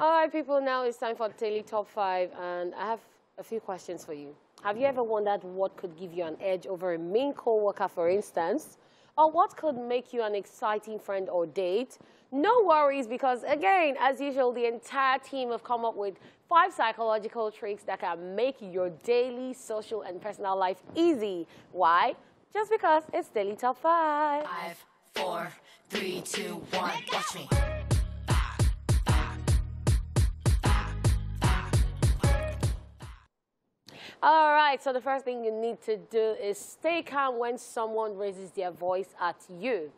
All right, people, now it's time for the Daily Top 5, and I have a few questions for you. Have you ever wondered what could give you an edge over a main co-worker, for instance? Or what could make you an exciting friend or date? No worries, because again, as usual, the entire team have come up with five psychological tricks that can make your daily social and personal life easy. Why? Just because it's Daily Top 5. Five, four, three, two, one. Watch me. All right, so the first thing you need to do is stay calm when someone raises their voice at you.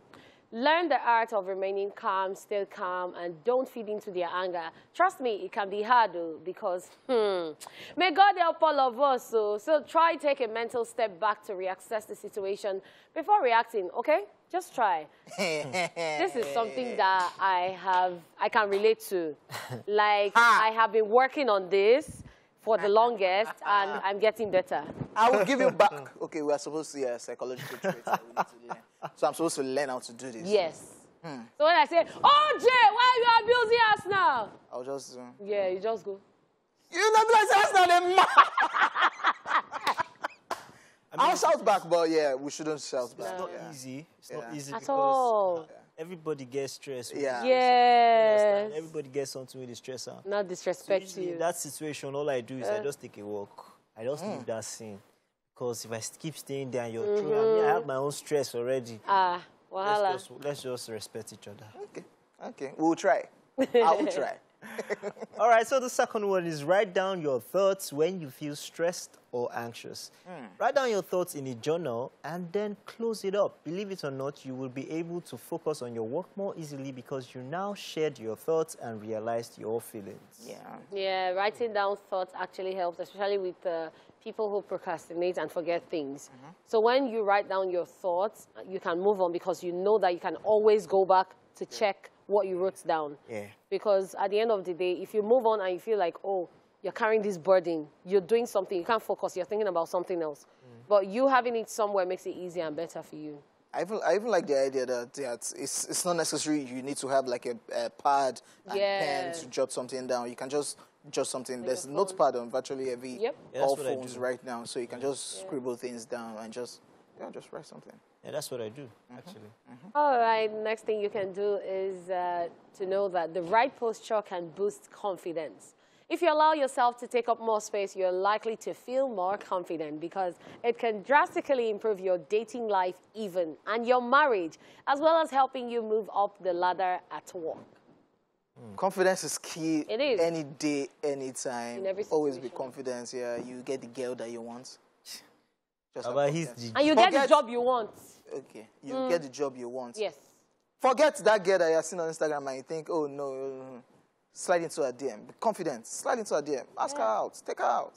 Learn the art of remaining calm, stay calm, and don't feed into their anger. Trust me, it can be hard though, because hmm, may God help all of us. So, so try take a mental step back to reassess the situation before reacting. Okay, just try. this is something that I have, I can relate to. Like I have been working on this for the longest, and I'm getting better. I will give you back. Okay, we are supposed to hear psychological traits that we need to learn. So I'm supposed to learn how to do this. Yes. So when I say, oh, Jay, why are you abusing us now? I'll just. Uh, Yeah, you just go. you not be like that's not a man. I'll shout back, but yeah, we shouldn't shout back. It's not yeah. easy. It's not easy At because all. Everybody gets stressed. Yeah. Yes. Everybody gets something with the stress out. Not So disrespect usually you. in that situation, all I do is I Uh. just take a walk. I just Mm. leave that scene. Because if I keep staying there and you're through, I, mean, I have my own stress already. Ah, wahala. Let's just, let's just respect each other. Okay, okay, we'll try. I will try. All right, so the second one is write down your thoughts when you feel stressed or anxious. Hmm. Write down your thoughts in a journal and then close it up. Believe it or not, you will be able to focus on your work more easily because you now shared your thoughts and realized your feelings. Yeah. Yeah, writing down thoughts actually helps, especially with uh, people who procrastinate and forget things. Mm-hmm. So when you write down your thoughts, you can move on because you know that you can always go back to check what you wrote down. Yeah. Because at the end of the day, if you move on and you feel like, oh, you're carrying this burden, you're doing something, you can't focus, you're thinking about something else. Mm. But you having it somewhere makes it easier and better for you. I even, I even like the idea that, that it's, it's not necessary you need to have like a, a pad and Yeah. pen to jot something down. You can just jot something. There's your notepad on virtually every Yep. Yeah, all phones right now, so you can just scribble things down and just yeah, just write something. Yeah, that's what I do, Mm-hmm. actually. All right, next thing you can do is uh, to know that the right posture can boost confidence. If you allow yourself to take up more space, you're likely to feel more confident because it can drastically improve your dating life even and your marriage, as well as helping you move up the ladder at work. Confidence is key. It is. Any day, anytime. In every Always be confident. Yeah, you get the girl that you want. Just How have about his And you get the job you want. Okay, you get the job you want. Yes. Forget that girl that you're seeing on Instagram and you think, oh no, slide into her DM. Be confident. Slide into her DM. Ask her out. Take her out.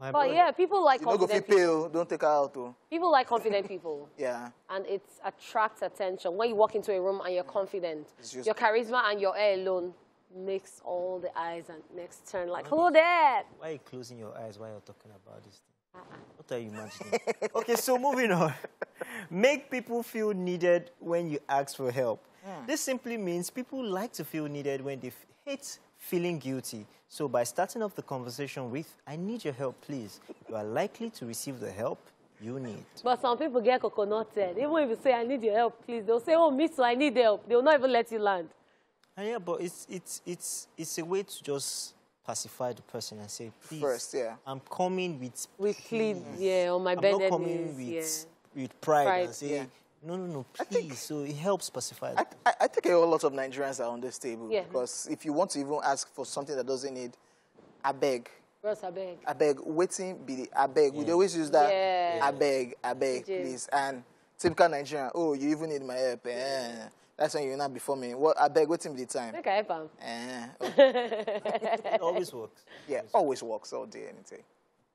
My But brother. yeah, people like You don't go feel confident people. pale. Don't take her out. Though. People like confident people. Yeah. and it attracts attention. When you walk into a room and you're confident, just- your charisma and your air alone makes all the eyes and necks turn like, who there? Why are you closing your eyes while you're talking about this thing? What are you imagining? okay, so moving on. Make people feel needed when you ask for help. Hmm. This simply means people like to feel needed when they hate feeling guilty. So by starting off the conversation with, I need your help, please, you are likely to receive the help you need. But some people get coconutted. Even if you say, I need your help, please, they'll say, oh, me too, I need help. They'll not even let you land. Ah, yeah, but it's, it's, it's, it's a way to just pacify the person and say, please, First, yeah. I'm coming with With clean, yeah, on my I'm bended not coming knees, with, with pride, Pride, and say, yeah. no, no, no, please. so it helps pacify. I, I, I think a lot of Nigerians are on this table. Yeah. Because if you want to even ask for something that doesn't need, I beg. yeah. Bros, I beg. I beg, waiting be the I beg. We always use that. Yeah. I beg, I beg, please. And typical Nigerian, oh, you even need my help. Eh. That's when you're not before me. What I beg, waiting be the time. Okay, I help am. Eh. okay. it always works. Yeah, always works all day, any day.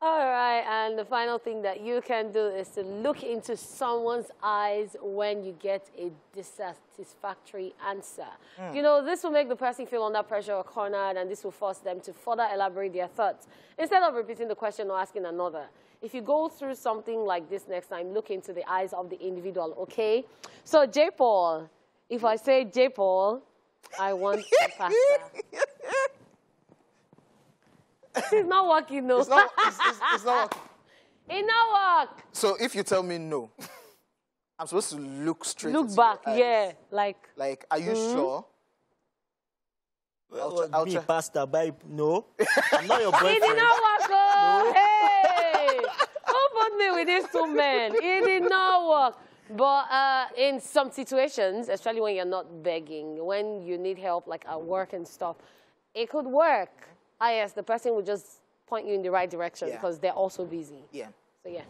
All right, and the final thing that you can do is to look into someone's eyes when you get a dissatisfactory answer. You know, this will make the person feel under pressure or cornered, and this will force them to further elaborate their thoughts instead of repeating the question or asking another. If you go through something like this next time, look into the eyes of the individual, okay? So, J. Paul, if I say J. Paul, I want some pasta. it's not working, no. It's not, it's, it's, it's not working. it not work. So if you tell me no, I'm supposed to look straight Look back, yeah, like Like, are you mm-hmm. sure? I'll try- I'll me, try. pastor, babe, no. I'm not your boyfriend. it boyfriend. did not work. Oh, hey, who put me with these two men? It did not work. But uh, in some situations, especially when you're not begging, when you need help, like at work and stuff, it could work. Ah, yes, the person will just point you in the right direction Yeah. because they're also busy. Yeah. So yeah,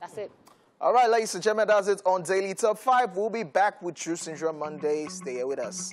that's it. All right, ladies and gentlemen, that's it on Daily Top 5. We'll be back with True Syndrome Monday. Stay here with us.